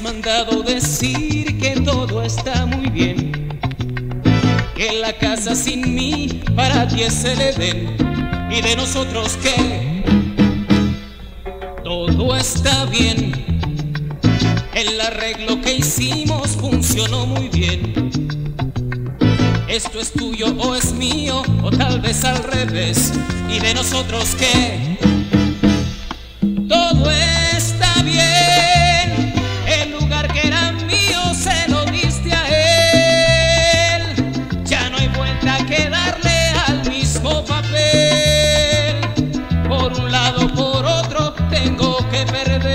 mandado decir que todo está muy bien. Que la casa sin mí para ti es el Edén ¿Y de nosotros qué? Todo está bien. El arreglo que hicimos funcionó muy bien. Esto es tuyo o es mío o tal vez al revés. ¿Y de nosotros qué? Todo está bien. El lugar que era mío se lo diste a él. Ya no hay vuelta que dar. que perder.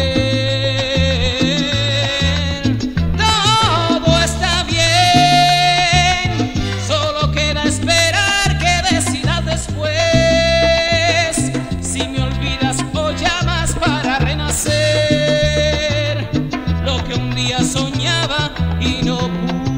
Todo está bien, solo queda esperar que decidas después. Si me olvidas o llamas para renacer, lo que un día soñaba y no pude.